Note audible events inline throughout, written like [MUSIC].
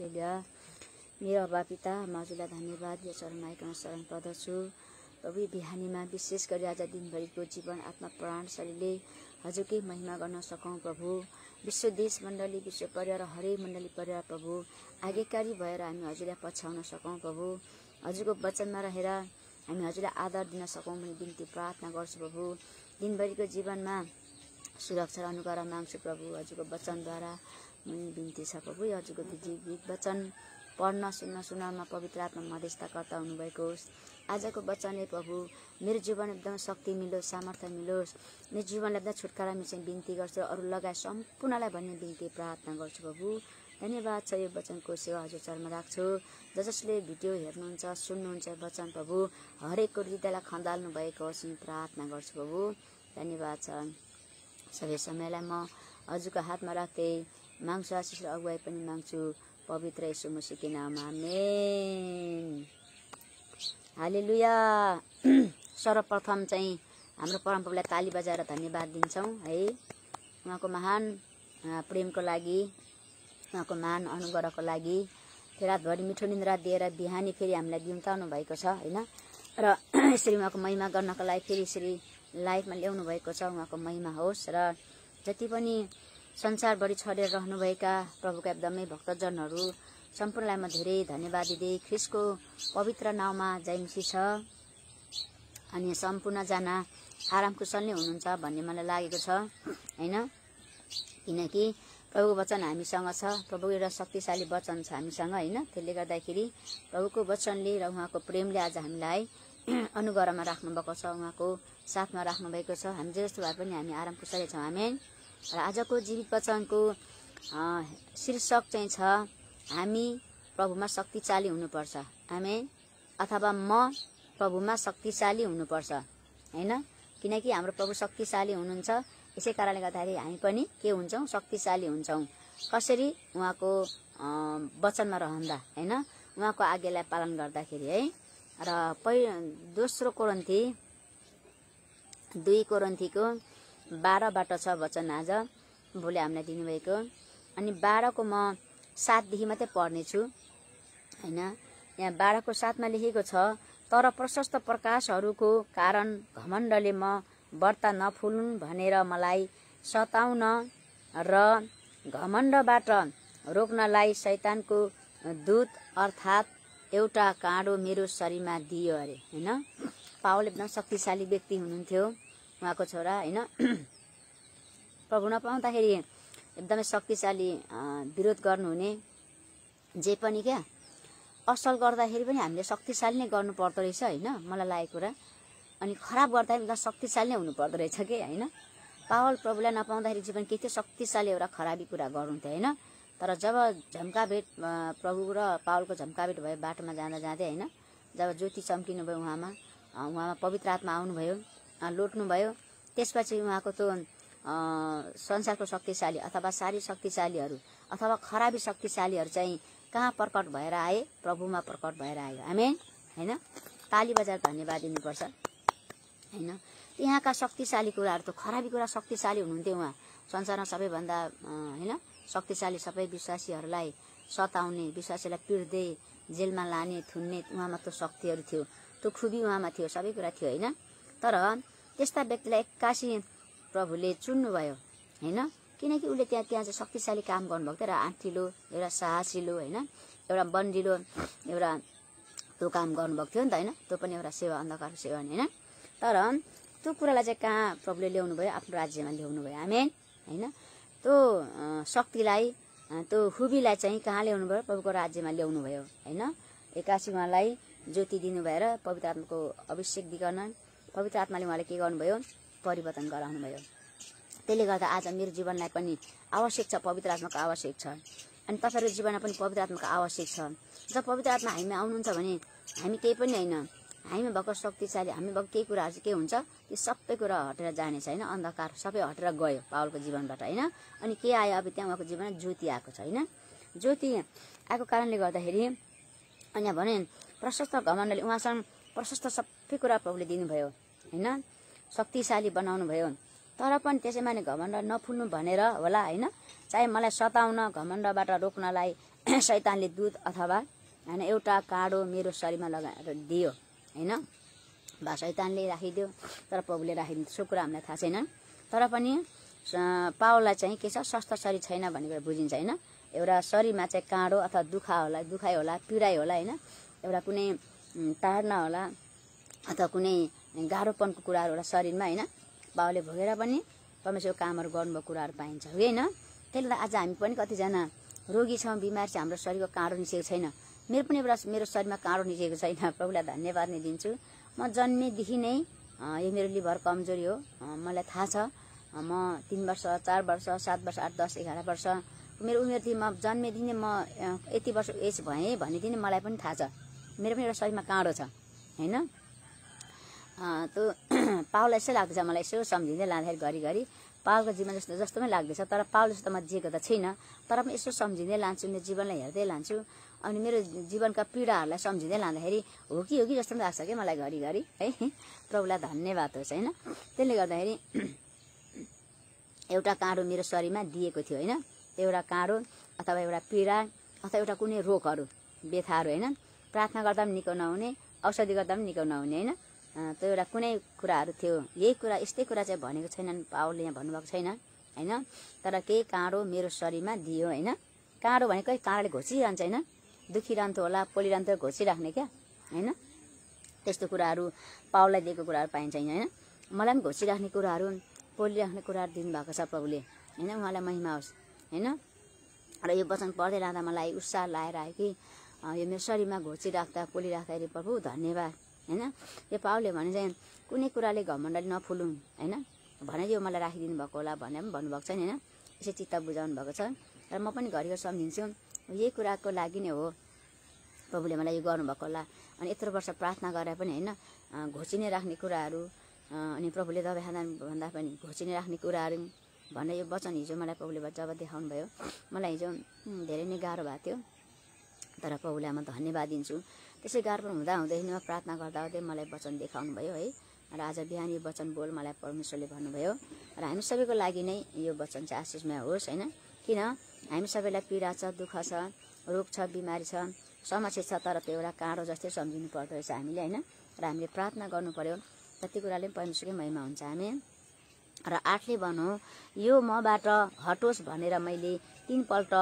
हालेलुया मेरो अबा पिता हजुरलाई धन्यवाद। यो चरण आइकन शरण पर्दछु। प्रभु बिहानीमा विशेष गरी आज दिनभरिको जीवन आत्मा प्राण शरीरले हजुरकै महिमा गर्न सकौँ प्रभु। विश्व देश मण्डली विश्व परिवार हरेक मण्डली परिवार प्रभु। आज्ञाकारी भएर हामी हजुरलाई पछ्याउन सकौँ प्रभु। हजुरको वचनमा रहेर हामी हजुरलाई आदर दिन सकौँ भन्ने बिन्ती प्रार्थना गर्छु प्रभु। दिनभरिको जीवनमा सुरक्षा र अनुग्रह माग्छु प्रभु। हजुरको वचनद्वारा बिन्ती छ प्रभु हजुरको गीत वचन पढ्न सुन्न सुनाउन पवित्र आत्मा मध्यस्थताकर्ता हुनुभएको होस्। आजको वचनले प्रभु मेरो जीवन एकदम शक्ति मिलोस् सामर्थ्य मिलोस्। मेरो जीवनलाई एकदम छुटकारा मिल्छ बिन्ती गर्छु अरू लगाए सम्पूर्णलाई भन्ने बिन्ती प्रार्थना गर्छु प्रभु धन्यवाद छ यो वचनको सेवा हजुर चरमा राख्छु। ज जसले भिडियो हेर्नुहुन्छ सुन्नुहुन्छ वचन प्रभु हरेकको हृदयलाई खन्दाल्नु भएको होस् प्रार्थना गर्छु प्रभु धन्यवाद छ। सबै समयलाई म हजुरको हातमा राख्दै माग्छु आशिष अगुवाई पनि माग्छु पवित्र यसो मसीको नाममा आमेन हालेलुया सर्वप्रथम चाहिँ हाम्रो परमप्रभुलाई ताली बजाएर धन्यवाद दिन्छौँ है उहाँको महान प्रेमको लागि उहाँको महान अनुग्रहको लागि रातभरि मिठो निन्द्रा दिएर बिहानी फेरि हामीलाई बिउताउनु भएको छ होइन र यसरी उहाँको महिमा गर्नको लागि फेरि यसरी लाइफमा ल्याउनु भएको छ उहाँको महिमा होस् र जति पनि संसारभरि छरेर रहनुभएका प्रभुका एकदमै भक्तजनहरू सम्पूर्णलाई म धेरै धन्यवाद दिँदै ख्रिसको पवित्र नाउँमा जयमसी छ। अनि सम्पूर्णजना आराम कुशल नै हुनुहुन्छ भन्ने मलाई लागेको छ होइन? किनकि प्रभुको वचन हामीसँग छ प्रभुको एउटा शक्तिशाली वचन छ हामीसँग होइन? त्यसले गर्दाखेरि प्रभुको वचनले र उहाँको प्रेमले आज हामीलाई [CLEARS THROAT] अनुग्रहमा राख्नुभएको छ उहाँको साथमा राख्नुभएको छ। हामी जस्तो भए पनि हामी आराम कुशलै छौँ। हामी र आजको जीवित वचनको शीर्षक चाहिँ छ हामी प्रभुमा शक्तिशाली हुनुपर्छ। हामी अथवा म प्रभुमा शक्तिशाली हुनुपर्छ। होइन? किनकि हाम्रो प्रभु शक्तिशाली हुनुहुन्छ। यसै कारणले गर्दाखेरि हामी पनि के हुन्छौँ? शक्तिशाली हुन्छौँ। कसरी उहाँको वचनमा रहँदा? होइन? उहाँको आज्ञालाई पालन गर्दाखेरि है? र पहि दोस्रो कोरन्थी दुई कोरन्थीको बाह्रबाट छ वचन आज भोलि हामीलाई दिनुभएको। अनि बाह्रको म सातदेखि मात्रै पढ्नेछु। होइन यहाँ बाह्रको सातमा लेखेको छ तर प्रशस्त प्रकाशहरूको कारण घमण्डले म व्रत नफुलुन् भनेर मलाई सताउन र घमण्डबाट रोक्नलाई शैतानको दूत अर्थात् एउटा काँडो मेरो शरीरमा दियो अरे। होइन पावल एकदम शक्तिशाली व्यक्ति हुनुहुन्थ्यो। उहाँको छोरा होइन? प्रभु नपाउँदाखेरि एकदमै शक्तिशाली विरोध गर्नुहुने जे पनि क्या। असल गर्दाखेरि पनि हामीले शक्तिशाली नै गर्नु पर्दो रहेछ होइन? मलाई लागेको कुरा। अनि खराब गर्दाखेरि एकदम शक्तिशाली नै हुनु पर्दो रहेछ कि होइन? पावल प्रभुलाई नपाउँदाखेरि जीवन के थियो शक्तिशाली एउटा खराबी कुरा गर्नुहुन्थ्यो होइन? तर जब झम्का भेट प्रभु र पावलको झम्का भेट भयो बाटोमा जाँदा जाँदै होइन? जब ज्योति चम्किनु भयो उहाँमा उहाँमा पवित्र आत्मा आउनुभयो लोट्नुभयो। त्यसपछि उहाँको त्यो संसारको शक्तिशाली अथवा सारी शक्तिशालीहरू अथवा खराबी शक्तिशालीहरू चाहिँ कहाँ प्रकट भएर आए? प्रभुमा प्रकट भएर आयो। हामी होइन? ताली बजार धन्यवाद दिनुपर्छ। होइन? यहाँका शक्तिशाली कुराहरू त खराबी कुरा शक्तिशाली हुनुहुन्थ्यो उहाँ। संसारमा सबैभन्दा होइन? शक्तिशाली सबै विश्वासीहरूलाई सताउने विश्वासीलाई पिर्दै जेलमा लाने थुन्ने उहाँमा त्यो शक्तिहरू थियो। त्यो खुबी उहाँमा थियो सबै कुरा थियो होइन? तर त्यस्ता व्यक्तिलाई एक्कासी प्रभुले चुन्नुभयो होइन? किनकि उसले त्यहाँ त्यहाँ चाहिँ शक्तिशाली काम गर्नुभएको थियो। र आँटिलो एउटा साहसिलो होइन? एउटा बन्डिलो एउटा त्यो काम गर्नुभएको थियो नि त होइन? त्यो पनि एउटा सेवा अन्धकार सेवा होइन? तर त्यो कुरालाई चाहिँ कहाँ प्रभुले ल्याउनु भयो आफ्नो राज्यमा ल्याउनु भयो हामी होइन? त्यो शक्तिलाई त्यो खुबीलाई चाहिँ कहाँ ल्याउनु भयो प्रभुको राज्यमा ल्याउनु भयो होइन? एक्कासी उहाँलाई ज्योति दिनु भएर पवित्र आत्माको अभिषेक दिगन पवित्र आत्माले उहाँले के गर्नुभयो? परिवर्तन गराउनु भयो त्यसले गर्दा आज मेरो जीवनलाई पनि आवश्यक छ पवित्र आत्माको आवश्यक छ। अनि तपाईँहरूको जीवनमा पनि पवित्र आत्माको आवश्यक छ। जब पवित्र आत्मा हामीमा आउनुहुन्छ भने हामी केही पनि होइन। हामी भएको शक्तिशाली हामी भएको केही कुराहरू चाहिँ के हुन्छ? त्यो सबै कुरा हटेर जानेछ होइन? अन्धकार सबै हटेर गयो पावलको जीवनबाट होइन? अनि के आयो? अब त्यहाँ उहाँको जीवनमा ज्योति आएको छ होइन? ज्योति आएको कारणले गर्दाखेरि अनि भने प्रशस्त घमण्डले उहाँसँग प्रशस्त सबै कुरा प्रभुले दिनुभयो। होइन? शक्तिशाली बनाउनु भयो। तर पनि त्यसैमा नै घमण्ड नफुल्नु भनेर होला होइन? चाहे मलाई सताउन घमण्डबाट रोक्नलाई [CLEARS THROAT] शैतानले दुध अथवा होइन एउटा काँडो मेरो शरीरमा लगाएर दियो होइन? बा शैतानले राखिदियो तर प्रभुले राखिदियो। त्यसको कुरा हामीलाई थाहा छैन। तर पनि स- पावललाई चाहिँ के छ? स्वस्थ शरीर छैन भन्ने कुरा बुझिन्छ होइन? एउटा शरीरमा चाहिँ काँडो अथवा दुखा होला दुखाइ होला पीडाइ होला होइन? एउटा कुनै ताड्ना होला अथवा कुनै गाह्रोपनको कुराहरू एउटा शरीरमा होइन बाउले भोगेर पनि परमेश्वरको कामहरू गर्नुभएको कुराहरू पाइन्छ। होइन त्यसले गर्दा आज हामी पनि कतिजना रोगी छौँ बिमार छ हाम्रो शरीरको काँडो निस्केको छैन। मेरो पनि एउटा मेरो शरीरमा काँडो निस्केको छैन। [LAUGHS] प्रभुलाई धन्यवाद नै दिन्छु। म जन्मेदेखि नै यो मेरो लिभर कमजोरी हो। मलाई थाहा छ। म तिन वर्ष चार वर्ष सात वर्ष आठ दस एघार वर्ष मेरो उमेरदेखि म जन्मेदेखि नै म यति वर्ष एज भएँ भनेदेखि मलाई पनि थाहा छ। मेरो पनि एउटा शरीरमा काँडो छ। होइन? त्यो [CLEARS THROAT] पावललाई यसै लाग्दैछ मलाई यसो सम्झिँदै लाँदाखेरि घरिघरि। पावलको जीवन जस्तो जस्तोमै लाग्दैछ तर पावल जस्तो म जिएको त छैन। तर पनि यसो सम्झिँदै लान्छु मेरो जीवनलाई हेर्दै लान्छु। अनि मेरो जीवनका पीडाहरूलाई सम्झिँदै लाँदाखेरि हो कि हो कि जस्तो पनि लाग्छ क्या मलाई घरिघरि है? प्रभुलाई धन्यवाद होस् होइन? त्यसले गर्दाखेरि [CLEARS THROAT] एउटा काँडो मेरो शरीरमा दिएको थियो होइन? एउटा काँडो अथवा एउटा पीडा अथवा एउटा कुनै रोगहरू व्यथाहरू होइन? प्रार्थना गर्दा पनि निको नहुने औषधि गर्दा पनि निको नहुने होइन? त्यो एउटा कुनै कुराहरू थियो। यही कुरा यस्तै कुरा चाहिँ भनेको छैनन् पावलले यहाँ भन्नुभएको छैन होइन? तर केही काँडो मेरो शरीरमा दियो होइन? काँडो भनेको काँडोले घोचिरहन्छ होइन? दुखिरहन्थ्यो होला पोलिरहन्थ्यो घोचिराख्ने क्या होइन? त्यस्तो कुराहरू पावललाई दिएको कुराहरू पाइन्छ होइन? मलाई पनि घोचिराख्ने कुराहरू पोलिराख्ने कुराहरू दिनुभएको छ प्रभुले होइन? उहाँलाई महिमा होस् होइन? र यो वचन पढ्दै लाँदा मलाई उत्साह लाएर आयो कि यो मेरो शरीरमा घोचिराख्दा पोलिराख्दाखेरि प्रभु धन्यवाद। होइन? यो पावले भने चाहिँ कुनै कुराले घमण्डले नफुलौँ होइन? भने यो मलाई राखिदिनु भएको होला भनेर पनि भन्नुभएको छ नि होइन? यसै चित्त बुझाउनु भएको छ। र म पनि घरिघरि सम्झिन्छु यही कुराको लागि नै हो। प्रभुले मलाई यो गर्नुभएको होला। अनि यत्रो वर्ष प्रार्थना गरेर पनि होइन घोचिने राख्ने कुराहरू अनि प्रभुले दबाई खाँदा भन्दा पनि घोचिने राख्ने कुराहरू भनेर यो वचन हिजो मलाई प्रभुले जब देखाउनु भयो मलाई हिजो धेरै नै गाह्रो भएको थियो। तर प्रभुलाई म धन्यवाद दिन्छु। त्यसै गाह्रो हुँदा हुँदै म प्रार्थना गर्दा गर्दै मलाई वचन देखाउनु भयो है। र आज बिहान यो वचन बोल मलाई परमेश्वरले भन्नुभयो। र हामी सबैको लागि नै यो वचन चाहिँ आशिषमय होस् होइन? किन? हामी सबैलाई पीडा छ दुःख छ रोग छ बिमारी छ समस्या छ तर त्यो एउटा काँडो जस्तै सम्झिनु पर्दो रहेछ हामीले होइन? र हामीले प्रार्थना गर्नु पर्यो जति कुराले पनि परमेश्वरकै महिमा हुन्छ हामी। र आठले भनौँ यो मबाट हटोस् भनेर मैले तिनपल्ट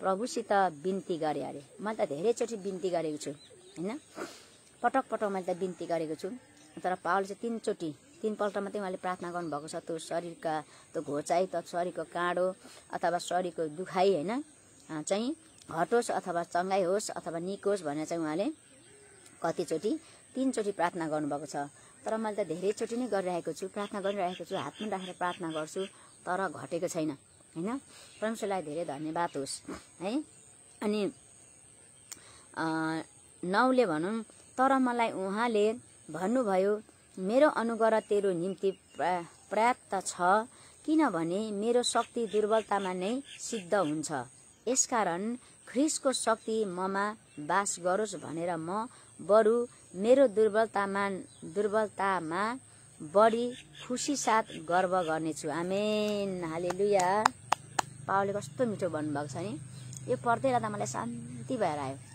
प्रभुसित बिन्ती गरेँ अरे। मैले त धेरैचोटि बिन्ती गरेको छु। होइन? पटक पटक मैले त बिन्ती गरेको छु। तर पावलले चाहिँ तिनचोटि तिनपल्ट मात्रै उहाँले प्रार्थना गर्नुभएको छ त्यो शरीरका त्यो घोचाइ त शरीरको काँडो अथवा शरीरको दुखाइ होइन चाहिँ हटोस् अथवा चङ्गाइ होस् अथवा निकोस् भनेर चाहिँ उहाँले कतिचोटि तिनचोटि प्रार्थना गर्नुभएको छ। तर मैले त धेरैचोटि नै गरिरहेको छु प्रार्थना गरिरहेको छु हातमा राखेर प्रार्थना गर्छु तर घटेको छैन होइन? परमेश्वरलाई धेरै धन्यवाद होस् है? अनि नौले भनौँ तर मलाई उहाँले भन्नुभयो मेरो अनुग्रह तेरो निम्ति प्रा- पर्याप्त छ किनभने मेरो शक्ति दुर्बलतामा नै सिद्ध हुन्छ। यसकारण ख्रिसको शक्ति ममा बास गरोस् भनेर म बरु मेरो दुर्बलतामा दुर्बलतामा बढी खुसी साथ गर्व गर्नेछु। आमेन। हालेलुया। पावले कस्तो मिठो भन्नुभएको छ नि। यो पढ्दै रहँदा मलाई शान्ति भएर आयो।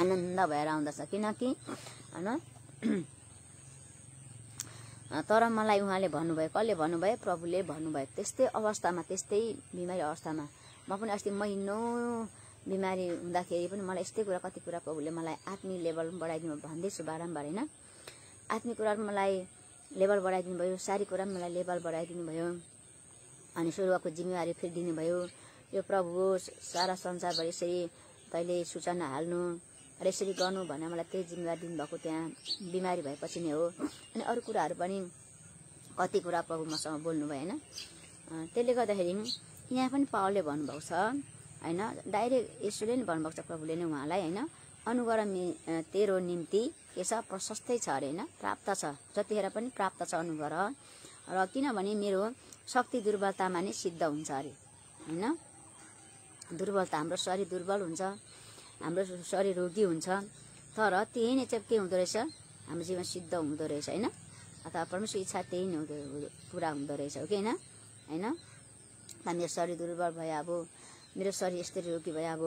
आनन्द भएर आउँदछ। किनकि होइन तर मलाई उहाँले भन्नुभयो कसले भन्नुभयो? प्रभुले भन्नुभयो। त्यस्तै अवस्थामा त्यस्तै बिमारी अवस्थामा म पनि अस्ति महिनो बिमारी हुँदाखेरि पनि मलाई यस्तै कुरा कति कुरा प्रभुले मलाई आत्मिक लेभल बढाइदिनु भन्दैछु बारम्बार होइन? आत्मिक कुरा मलाई लेभल बढाइदिनु भयो सारी कुरा पनि मलाई लेभल बढाइदिनु भयो अनि सुरुवातको जिम्मेवारी फेरि दिनुभयो। यो प्रभु सारा संसारभरि यसरी तैँले सूचना हाल्नु र यसरी गर्नु भनेर मलाई त्यही जिम्मेवारी दिनुभएको त्यहाँ बिमारी भएपछि नै हो। अनि अरू कुराहरू पनि कति कुरा प्रभु मसँग बोल्नुभयो होइन अँ, त्यसले गर्दाखेरि यहाँ पनि पावलले भन्नुभएको छ होइन डाइरेक्ट यसोले नै भन्नुभएको छ प्रभुले नै उहाँलाई होइन। अनुग्रह तेरो निम्ति के छ प्रशस्तै छ अरे होइन। प्राप्त छ जतिखेर पनि प्राप्त छ अनुग्रह र किनभने मेरो शक्ति दुर्बलतामा नै सिद्ध हुन्छ अरे होइन। दुर्बलता हाम्रो शरीर दुर्बल हुन्छ। हाम्रो शरीर रोगी हुन्छ। तर त्यही नै चाहिँ के हुँदो रहेछ? हाम्रो जीवन सिद्ध हुँदो रहेछ होइन? अथवा परमेश्वर इच्छा त्यही नै हुँदो पुरा हुँदो रहेछ हो कि होइन? होइन? मेरो शरीर दुर्बल भयो अब मेरो शरीर यस्तरी रोगी भयो अब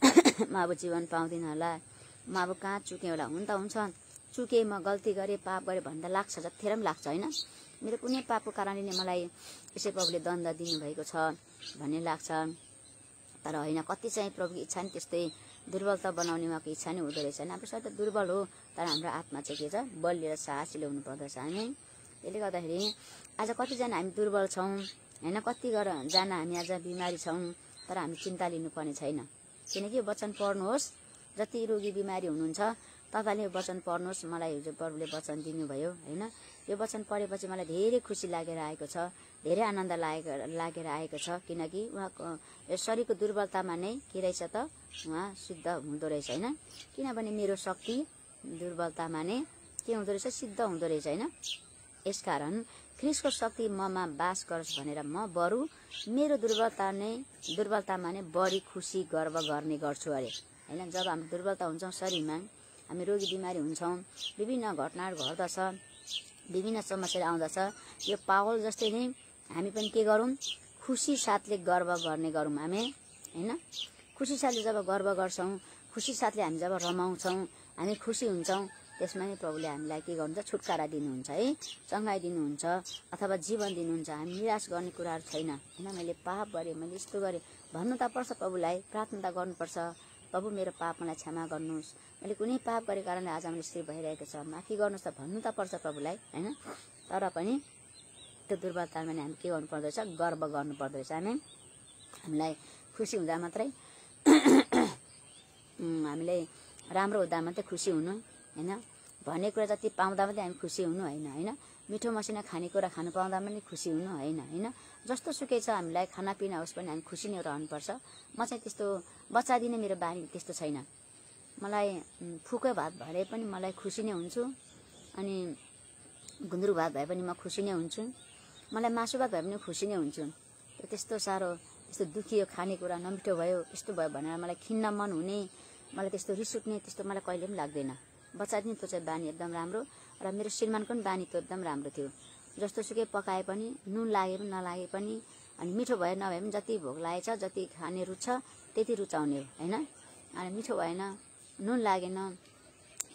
[COUGHS] म अब जीवन पाउँदिनँ होला। म अब कहाँ चुकेँ होला? हुन त हुन्छ। चुकेँ म गल्ती गरेँ पाप गरेँ भन्दा लाग्छ जतिखेर पनि लाग्छ होइन? मेरो कुनै पापको कारणले नै मलाई यसै प्रभुले दण्ड दिनुभएको छ भन्ने लाग्छ। तर होइन कति चाहिँ प्रभुको इच्छा नि त्यस्तै दुर्बलता बनाउने उहाँको इच्छा नै हुँदो रहेछ। हाम्रो शरीर त दुर्बल हो तर हाम्रो आत्मा चाहिँ के छ? बलिएर साहसी ल्याउनु पर्दछ। हामी त्यसले गर्दाखेरि आज कतिजना हामी दुर्बल छौँ होइन? कति जना हामी आज बिमारी छौँ तर हामी चिन्ता लिनुपर्ने छैन। किनकि वचन पढ्नुहोस्। जति रोगी बिमारी हुनुहुन्छ तपाईँले वचन पढ्नुहोस्। मलाई हिजो प्रभुले वचन दिनुभयो होइन? यो वचन पढेपछि मलाई धेरै खुसी लागेर आएको छ। धेरै आनन्द लागेको लागेर आएको छ किनकि उहाँको शरीरको दुर्बलतामा नै के रहेछ त उहाँ सिद्ध हुँदो रहेछ होइन? किनभने मेरो शक्ति दुर्बलतामा नै के हुँदो रहेछ सिद्ध हुँदो रहेछ होइन? यसकारण ख्रिसको शक्ति ममा बास गरोस् भनेर म बरु मेरो दुर्बलता नै दुर्बलतामा नै बढी खुसी गर्व गर्ने गर्छु अरे। होइन? जब हामी दुर्बलता हुन्छौँ शरीरमा हामी रोगी बिमारी हुन्छौँ विभिन्न घटनाहरू घट्दछ विभिन्न समस्याहरू आउँदछ यो पावल जस्तै नै हामी पनि के गरौँ? खुसी साथले गर्व गर्ने गरौँ हामी होइन? खुसी साथले जब गर्व गर्छौँ खुसी साथले हामी जब रमाउँछौँ हामी खुसी हुन्छौँ त्यसमा नै प्रभुले हामीलाई के गर्नुहुन्छ? छुटकारा दिनुहुन्छ है? चङ्गाइ दिनुहुन्छ अथवा जीवन दिनुहुन्छ। हामी निराश गर्ने कुराहरू छैन होइन? मैले पाप गरेँ मैले यस्तो गरेँ। भन्नु त पर्छ प्रभुलाई प्रार्थना त गर्नुपर्छ। प्रभु मेरो पाप मलाई क्षमा गर्नुहोस्। मैले कुनै पाप गरेको कारणले आज मैले यस्तै भइरहेको छ। माफी गर्नुहोस् त भन्नु त पर्छ प्रभुलाई होइन? तर पनि त्यो दुर्बलतामा हामी के गर्नु पर्दो रहेछ गर्व गर्नु पर्दो रहेछ हामी हामीलाई खुसी हुँदा मात्रै [CLEARS THROAT] हामीले राम्रो हुँदा मात्रै खुसी हुनु होइन? भन्ने कुरा जति पाउँदा मात्रै हामी खुसी हुनु होइन? होइन? मिठो मसिना खानेकुरा खानु पाउँदा पनि खुसी हुनु होइन? होइन? जस्तो सुकै छ हामीलाई खानापिना होस् पनि हामी खुसी नै रहनुपर्छ। म चाहिँ त्यस्तो बच्चादेखि नै मेरो बानी त्यस्तो छैन। मलाई फुकै भात भए पनि मलाई खुसी नै हुन्छु अनि गुन्द्रुक भात भए पनि म खुसी नै हुन्छु। मलाई मासु भात भए पनि खुसी नै हुन्छु। त्यस्तो साह्रो यस्तो दुखियो खानेकुरा नमिठो भयो यस्तो भयो भनेर मलाई खिन्न मन हुने मलाई त्यस्तो रिस उठ्ने त्यस्तो मलाई कहिले पनि लाग्दैन। बच्चादेखि त्यो चाहिँ बानी एकदम राम्रो र मेरो श्रीमानको पनि बानी त्यो एकदम राम्रो थियो। जस्तो सुकै पकाए पनि नुन लागे पनि नलागे पनि अनि मिठो भए नभए पनि जति भोग लागेछ जति खाने रुच्छ त्यति रुचाउने हो होइन? अनि मिठो भएन नुन लागेन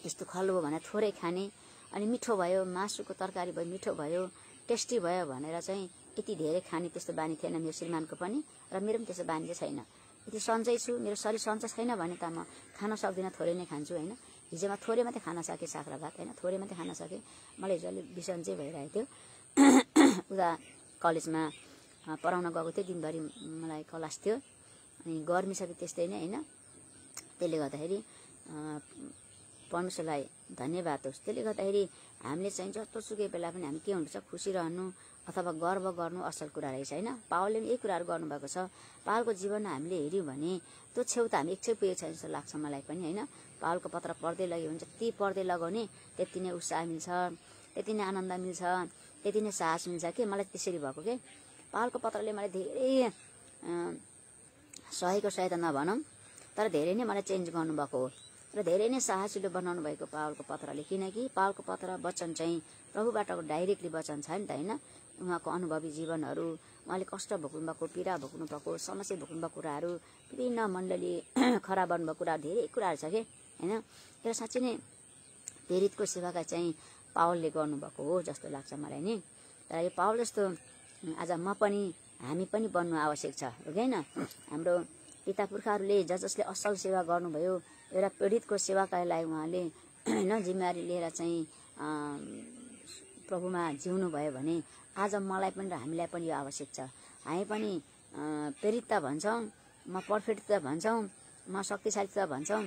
त्यस्तो खल्लो भनेर थोरै खाने अनि मिठो भयो मासुको तरकारी भयो मिठो भयो टेस्टी भयो भनेर चाहिँ यति धेरै खाने त्यस्तो बानी थिएन मेरो श्रीमानको पनि र मेरो पनि त्यस्तो बानी चाहिँ छैन। यति सन्चै छु मेरो शरीर सन्चै छैन भने त म खान सक्दिनँ थोरै नै खान्छु होइन? हिजोमा थोरै मात्रै खान सकेँ साख्रा भात होइन? थोरै मात्रै खान सकेँ। मलाई हिजो अलिक बिसन्चै भइरहेको थियो। [COUGHS] उता कलेजमा पढाउन गएको थियो दिनभरि मलाई क्लास थियो। अनि गर्मी सबै त्यस्तै नै होइन? त्यसले गर्दाखेरि परमेश्वरलाई धन्यवाद होस्। त्यसले गर्दाखेरि हामीले चाहिँ जस्तोसुकै बेला पनि हामी के हुनुपर्छ खुसी रहनु अथवा गर्व गर्नु असल कुरा रहेछ होइन? पावलले पनि यही कुराहरू गर्नुभएको छ। पावलको जीवनमा हामीले हेऱ्यौँ भने त्यो छेउ त हामी एक छेउ पुगेको छ जस्तो लाग्छ मलाई पनि होइन? पावलको पत्र पढ्दै लग्यो भने जति पढ्दै लगाउने त्यति नै उत्साह मिल्छ त्यति नै आनन्द मिल्छ त्यति नै साहस मिल्छ के? मलाई त्यसरी भएको के? पावलको पत्रले मलाई धेरै सहेको सहायता नभनौँ तर धेरै नै मलाई चेन्ज गर्नुभएको हो। र धेरै नै साहसिलो बनाउनु भएको पावलको पत्रले किनकि पावलको पत्र वचन चाहिँ प्रभुबाटको डाइरेक्टली वचन छ नि त होइन? उहाँको अनुभवी जीवनहरू उहाँले कष्ट भोग्नु भएको पीडा भोग्नु भएको समस्या भोग्नु भएको कुराहरू विभिन्न मण्डली [CLEARS THROAT] खराब गर्नुभएको कुराहरू धेरै कुराहरू छ कि होइन? र साँच्चै नै प्रेरितको सेवाका चाहिँ पावलले गर्नुभएको हो जस्तो लाग्छ मलाई नि। तर यो पावल जस्तो आज म पनि हामी पनि बन्नु आवश्यक छ हो कि होइन? हाम्रो पिता पुर्खाहरूले ज जसले असल सेवा गर्नुभयो एउटा पीडितको सेवाकालाई उहाँले [CLEARS THROAT] होइन जिम्मेवारी लिएर चाहिँ प्रभुमा जिउनु भयो भने आज मलाई पनि र हामीलाई पनि यो आवश्यक छ। हामी पनि प्रेरित त भन्छौँ म पर्फेक्ट त भन्छौँ म शक्तिशाली त भन्छौँ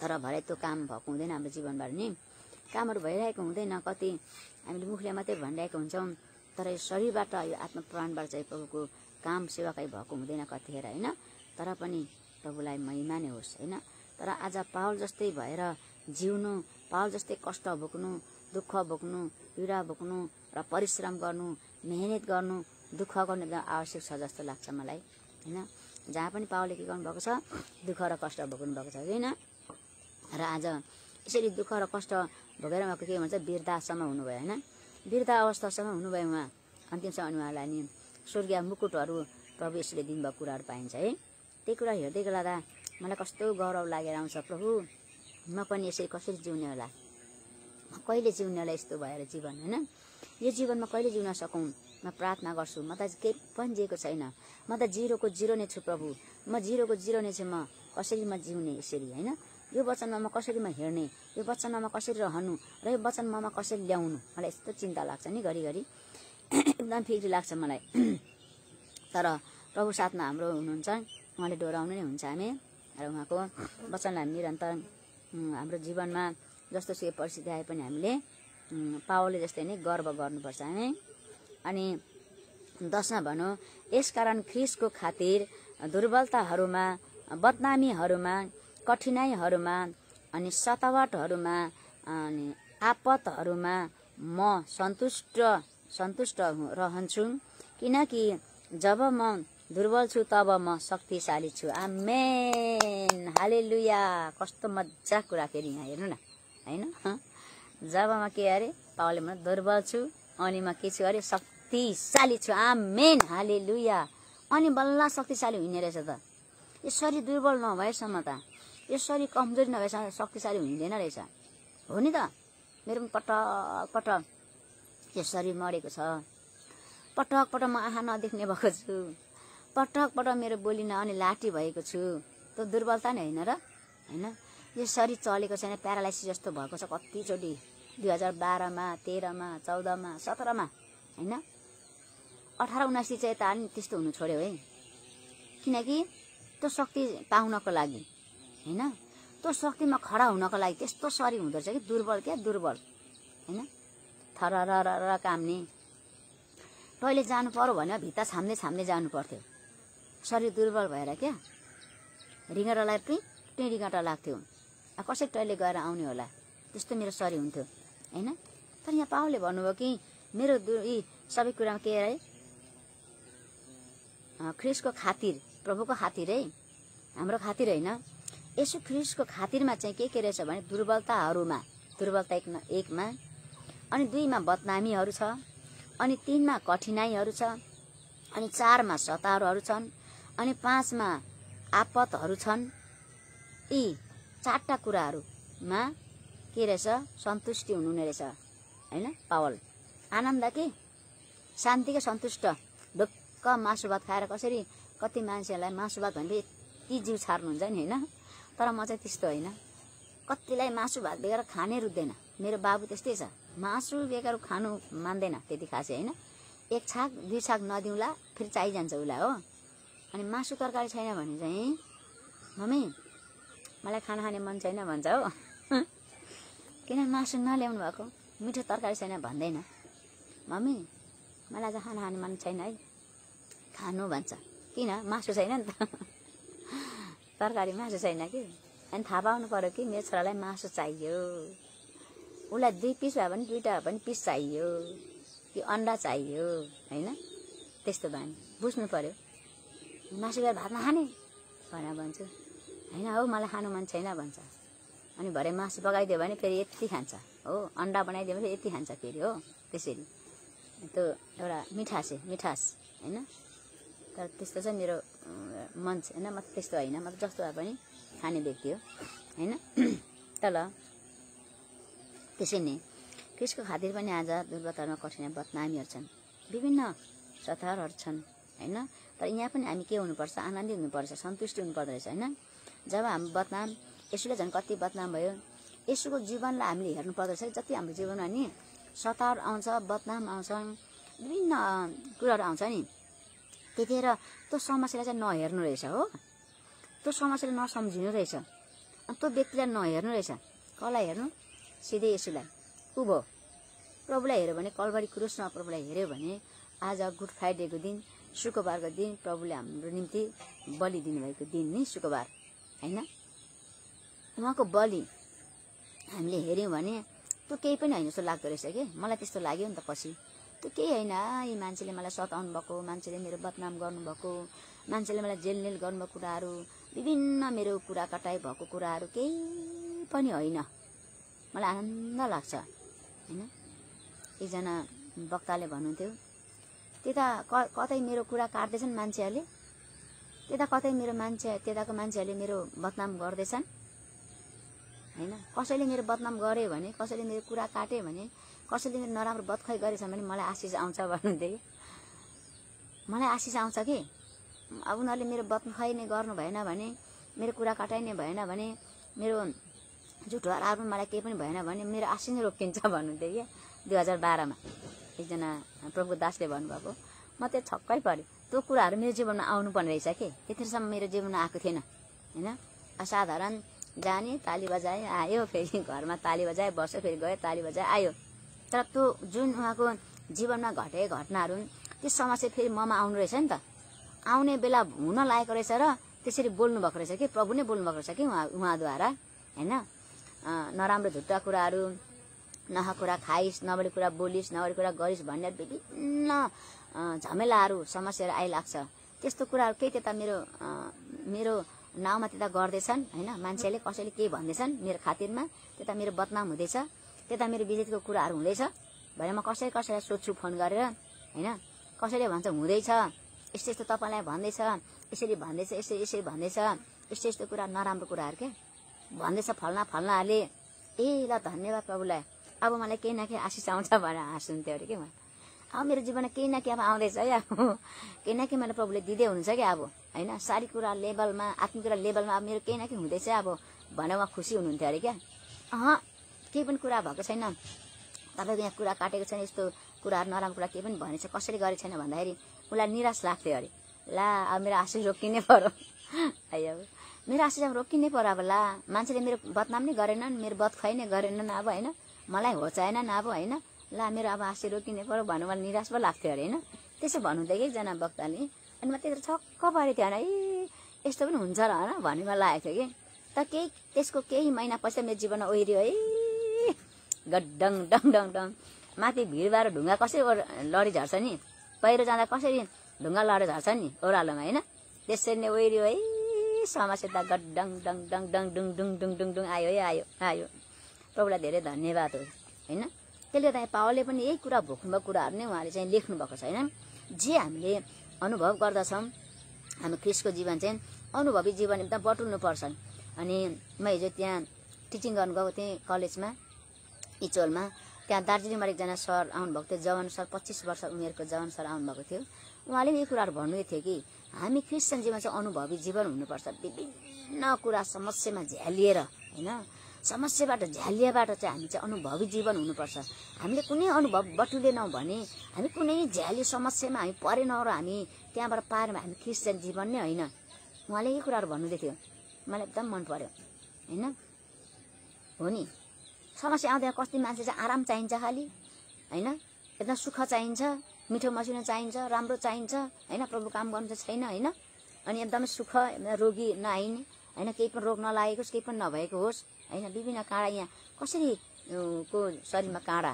तर भरे त्यो काम भएको हुँदैन हाम्रो जीवनबाट नि। कामहरू भइरहेको हुँदैन कति हामीले मुखले मात्रै भनिरहेको हुन्छौँ तर यो शरीरबाट यो आत्मा प्राणबाट चाहिँ प्रभुको काम सेवाकै भएको हुँदैन कतिखेर होइन? तर पनि प्रभुलाई महिमा नै होस् होइन? तर आज पावल जस्तै भएर जिउनु पावल जस्तै कष्ट भोग्नु दुःख भोग्नु पीडा भोग्नु र परिश्रम गर्नु मेहनत गर्नु दुःख गर्नु एकदम आवश्यक छ जस्तो लाग्छ मलाई होइन? जहाँ पनि पावलले के गर्नुभएको छ दुःख र कष्ट भोग्नु भएको छ होइन? र आज यसरी दुःख र कष्ट भोगेर उहाँको के भन्छ वृद्धासम्म हुनुभयो होइन? वृद्ध अवस्थासम्म हुनुभयो उहाँ अन्तिमसम्म अनि उहाँलाई नि स्वर्गीय मुकुटहरू प्रभु यसले दिनुभएको कुराहरू पाइन्छ है? त्यही कुरा हेर्दै गर्दा मलाई कस्तो गौरव लागेर आउँछ प्रभु। म पनि यसरी कसरी जिउने होला? म कहिले जिउने होला यस्तो भएर जीवन होइन? यो जीवनमा कहिले जिउन सकौँ? म प्रार्थना गर्छु। म त केही पनि जिएको छैन। म त जिरोको जिरो नै छु प्रभु। म जिरोको जिरो नै छु म। कसरी म जिउने यसरी होइन? यो वचनमा म कसरी म हिँड्ने? यो वचनमा म कसरी रहनु? र यो वचन ममा कसरी ल्याउनु? मलाई यस्तो चिन्ता लाग्छ नि घरिघरि। [CLEARS THROAT] एकदम फिक्री लाग्छ मलाई। [CLEARS THROAT] तर प्रभु साथमा हाम्रो हुनुहुन्छ। उहाँले डोराउनु नै हुन्छ हामी। र उहाँको वचनलाई हामी निरन्तर हाम्रो जीवनमा जस्तो सुकै परिस्थिति आए पनि हामीले उम्, पावलले जस्तै नै गर्व गर्नुपर्छ हामी अनि दसमा भनौँ यसकारण ख्रिसको खातिर दुर्बलताहरूमा बदनामीहरूमा कठिनाइहरूमा अनि सतावटहरूमा अनि आपतहरूमा म सन्तुष्ट सन्तुष्ट हु- रहन्छु। किनकि जब म दुर्बल छु तब म शक्तिशाली छु। आमेन। हालेलुया। कस्तो मजा कुरा फेरि यहाँ हेर्नु न। होइन? जब म के अरे पावले म दुर्बल छु अनि म के छु अरे शक्तिशाली छु। आमेन। हालेलुया। अनि बल्ल शक्तिशाली हुने रहेछ त। यो शरीर दुर्बल नभएसम्म त यो शरीर कमजोरी नभएसम्म शक्तिशाली हुँदैन रहेछ। हो नि त? मेरो पनि पटक पटक यो शरीर मरेको छ। पटक पटक म आँखा नदेख्ने भएको छु। पटक पटक मेरो बोली अनि लाठी भएको छु। त्यो दुर्बलता नै होइन र? होइन? यो शरीर चलेको छैन प्यारालाइसिस जस्तो भएको छ कतिचोटि दुई हजार बाह्रमा तेह्रमा चौधमा सत्रमा होइन? अठार उनासी चाहिँ यता नि त्यस्तो हुनु छोड्यो है। किनकि त्यो शक्ति पाउनको लागि होइन? त्यो शक्तिमा खडा हुनको लागि त्यस्तो शरीर हुँदो रहेछ कि दुर्बल क्या दुर्बल होइन? थर र काम्ने टोइलेट जानु पर्यो भने भित्ता छाम्दै छाम्दै जानु पर्थ्यो। शरीर दुर्बल भएर क्या? रिङ्गटालाई पिट्टै रिङ्गटा लाग्थ्यो। अब कसरी टोइलेट गएर आउने होला? त्यस्तो मेरो शरीर हुन्थ्यो। होइन? तर यहाँ पाहुले भन्नुभयो कि मेरो दु यी सबै कुरामा के अँ, ख्रिसको खातिर प्रभुको खातिर है? हाम्रो खातिर होइन। यसो ख्रिसको खातिरमा चाहिँ के के रहेछ भने दुर्बलताहरूमा दुर्बलता एकमा एकमा अनि दुईमा बदनामीहरू छ अनि तिनमा कठिनाइहरू छ अनि चारमा सतारोहरू छन् अनि पाँचमा आपतहरू छन्। यी चारवटा कुराहरूमा के रहेछ? सन्तुष्टि हुनुहुने रहेछ। होइन पावल? आनन्द के? शान्ति के सन्तुष्ट? ढुक्क मासु भात खाएर कसरी कति मान्छेहरूलाई मासु भात भनेपछि यति जिउ छार्नुहुन्छ नि होइन? तर म चाहिँ त्यस्तो होइन। कतिलाई मासु भात बेगर खानै रुच्दैन मेरो बाबु त्यस्तै छ। मासु बेगर खानु मान्दैन त्यति खासै होइन? एक छाक दुई छाक नदिउँला फेरि चाहिजान्छ उसलाई हो। अनि मासु तरकारी छैन भने चाहिँ मम्मी मलाई खाना खाने मन छैन भन्छ हो। [LAUGHS] किन मासु नल्याउनु भएको? मिठो तरकारी छैन भन्दैन। मम्मी मलाई आज खाना खाने मन छैन है। खानु भन्छ। किन? मासु छैन नि त। [LAUGHS] तरकारी मासु छैन कि? अनि थाहा पाउनु पऱ्यो कि मेरो छोरालाई मासु चाहियो। उसलाई दुई पिस भए पनि दुईवटा भए पनि पिस चाहियो। कि अन्डा चाहियो होइन? त्यस्तो बानी बुझ्नु पऱ्यो मासु गएर भात नखाने भनेर भन्छु। होइन हौ मलाई खानु मन छैन भन्छ। अनि भरे मासु पकाइदियो भने फेरि यति खान्छ। हो अन्डा बनाइदियो भने यति खान्छ फेरि हो त्यसरी। त्यो एउटा मिठास मिठास होइन? तर त्यस्तो चाहिँ मेरो मन छ। होइन म त्यस्तो होइन। म जस्तो भए पनि खाने व्यक्ति हो होइन? [CLEARS THROAT] तल त्यसै नै। क्रिसको खातिर पनि आज दुर्गतहरूमा कठिनाइ बदनामीहरू छन्। विभिन्न सतारहरू छन् होइन? तर यहाँ पनि हामी के हुनुपर्छ? आनन्दित हुनुपर्छ सन्तुष्टि हुनुपर्दो रहेछ होइन? जब हामी बदनाम यसोले झन् कति बदनाम भयो? यसोको जीवनलाई हामीले हेर्नु पर्दो रहेछ जति हाम्रो जीवनमा नि सतार आउँछ बदनाम आउँछ विभिन्न कुराहरू आउँछ नि। त्यतिखेर त्यो समस्यालाई चाहिँ नहेर्नु रहेछ हो। त्यो समस्यालाई नसम्झिनु रहेछ। अनि त्यो व्यक्तिलाई नहेर्नु रहेछ। कसलाई हेर्नु? सिधै यसुलाई। भयो। प्रभुलाई हेऱ्यो भने कलबारी क्रुसमा प्रभुलाई हेऱ्यो भने आज गुड फ्राइडेको दिन शुक्रबारको दिन प्रभुले हाम्रो निम्ति बलि दिनुभएको दिन नि शुक्रबार होइन? उहाँको बलि हामीले हेऱ्यौँ भने त्यो केही पनि होइन जस्तो लाग्दो रहेछ कि? मलाई त्यस्तो लाग्यो नि त पछि। त्यो केही होइन यी मान्छेले मलाई सताउनु भएको मान्छेले मेरो बदनाम गर्नुभएको मान्छेले मलाई जेलनेल गर्नुभएको कुराहरू विभिन्न मेरो कुरा कटाइ भएको कुराहरू केही पनि होइन। मलाई आनन्द लाग्छ। होइन? एकजना वक्ताले भन्नुहुन्थ्यो त्यता क कतै मेरो कुरा काट्दैछन् मान्छेहरूले। त्यता कतै मेरो मान्छे त्यताको मान्छेहरूले मेरो बदनाम गर्दैछन्। होइन? कसैले मेरो बदनाम गर्यो भने कसैले मेरो कुरा काट्यो भने कसैले मेरो नराम्रो बदखै गरेछ भने मलाई आशिष आउँछ भन्नुहुन्थ्यो कि? मलाई आशिष आउँछ कि? अब उनीहरूले मेरो बदखै नै गर्नु भएन भने मेरो कुरा काटाइ नै भएन भने मेरो झुटो आरोप मलाई केही पनि भएन भने मेरो आशिष नै रोकिन्छ भन्नुहुन्थ्यो क्या दुई हजार बाह्रमा। एकजना प्रभु दासले भन्नुभएको म त्यो छक्कै पऱ्यो। त्यो कुराहरू मेरो जीवनमा आउनु पर्ने रहेछ कि? यतिसम्म मेरो जीवनमा आएको थिएन। होइन? असाधारण जाने ताली बजाए आयो फेरि घरमा ताली बजाए बस्यो फेरि गयो ताली बजाए आयो। तर त्यो जुन उहाँको जीवनमा घटेको घटनाहरू त्यो समस्या फेरि ममा आउनु रहेछ नि त। आउने बेला हुन लागेको रहेछ र त्यसरी बोल्नु भएको रहेछ कि? प्रभु नै बोल्नु भएको रहेछ कि उहाँ उहाँद्वारा? होइन? नराम्रो झुट्टा कुराहरू नह कुरा खाइस् नबढी कुरा बोलिस् नबढी कुरा गरिस् भन्ने विभिन्न झमेलाहरू समस्याहरू आइलाग्छ। त्यस्तो कुराहरू केही त्यता मेरो मेरो नाउँमा त्यता गर्दैछन् होइन? मान्छेले कसैले केही भन्दैछन् मेरो खातिरमा त्यता मेरो बदनाम हुँदैछ। त्यता मेरो विजेतको कुराहरू हुँदैछ। भने म कसै कसैलाई सोध्छु फोन गरेर होइन? कसैले भन्छ हुँदैछ। यस्तो यस्तो तपाईँलाई भन्दैछ। यसरी भन्दैछ यसरी यसरी भन्दैछ। यस्तो यस्तो कुरा नराम्रो कुराहरू क्या भन्दैछ फल्ना फल्नाहरूले। ए ल धन्यवाद प्रभुलाई। अब मलाई केही न केही आशिष आउँछ भनेर हाँस्नुहुन्थ्यो अरे कि अब मेरो जीवनमा केही न केही अब आउँदैछ है अब केही न केही मलाई प्रभुले दिँदै हुनुहुन्छ क्या अब होइन? सारी कुरा लेभलमा आत्मिक कुरा लेभलमा अब मेरो केही न केही हुँदैछ अब भनेर उहाँ खुसी हुनुहुन्थ्यो अरे क्या। अँ केही पनि कुरा भएको छैन। तपाईँको यहाँ कुरा काटेको छैन यस्तो कुराहरू नराम्रो कुरा केही पनि भनेको छ कसरी गरेको छैन भन्दाखेरि उसलाई निराश लाग्थ्यो अरे। ला अब मेरो आशिष रोकिनै पर्यो। है अब मेरो आशिष अब रोकिनै पर्यो अब ला। मान्छेले मेरो बदनाम नै गरेनन् मेरो बद खुवाइ नै गरेनन् अब होइन? मलाई होचाएनन् अब होइन ला मेरो अब आशी रोकिने पऱ्यो भन्नु मलाई निराश पो लाग्थ्यो अरे होइन? त्यसो भन्नुहुँदै कि एकजना वक्ताले अनि म त्यत्रो छक्क परेको थियो ए यस्तो पनि हुन्छ र होइन? भन्ने मलाई लागेको थियो कि। त केही त्यसको केही महिना पछि मेरो जीवनमा ओहिरियो है गड्डङ डङ डङ डङ माथि भिडभाड ढुङ्गा कसरी लडी झर्छ नि? पहिरो जाँदा कसरी ढुङ्गा लडेर झर्छ नि ओह्रालोमा होइन? त्यसरी नै ओहिरियो है समस्या त गड्डङ डङ डङ डङ डुङ डुङ डुङ डुङ डुङ आयो है आयो आयो। प्रभुलाई धेरै धन्यवाद हो होइन? त्यसले गर्दा पावलले पनि यही कुरा भोग्नुभएको कुराहरू नै उहाँले चाहिँ लेख्नु भएको छ होइन? जे हामीले अनुभव गर्दछौँ हाम्रो क्रिसको जीवन चाहिँ अनुभवी जीवन एकदम बटुल्नु पर्छ। अनि म हिजो त्यहाँ टिचिङ गर्नु गएको थिएँ कलेजमा इचोलमा। त्यहाँ दार्जिलिङबाट एकजना सर आउनुभएको थियो जवान सर पच्चिस वर्ष उमेरको जवान सर आउनुभएको थियो। उहाँले पनि यही कुराहरू भन्नुहुँदै थियो कि हामी क्रिस्चियन जीवन चाहिँ अनुभवी जीवन हुनुपर्छ विभिन्न कुरा समस्यामा झ्यालिएर होइन? समस्याबाट झ्यालियाबाट चाहिँ हामी चाहिँ अनुभवी जीवन हुनुपर्छ। हामीले कुनै अनुभव बटुलेनौँ भने हामी कुनै झ्याली समस्यामा हामी परेनौँ र हामी त्यहाँबाट पारेर हामी क्रिस्चियन जीवन नै होइन। उहाँले यही कुराहरू भन्नुहुँदै थियो। मलाई एकदम मन पर्यो। होइन? हो नि? समस्या आउँदैन कति मान्छे चाहिँ आराम चाहिन्छ खालि। होइन? एकदम सुख चाहिन्छ मिठो मसिनो चाहिन्छ राम्रो चाहिन्छ। होइन? प्रभु काम गर्नु चाहिँ छैन होइन? अनि एकदमै सुख रोगी नआइने। होइन? केही पनि रोग नलागेको होस् केही पनि नभएको होस्। होइन विभिन्न काँडा यहाँ कसरी को शरीरमा काँडा?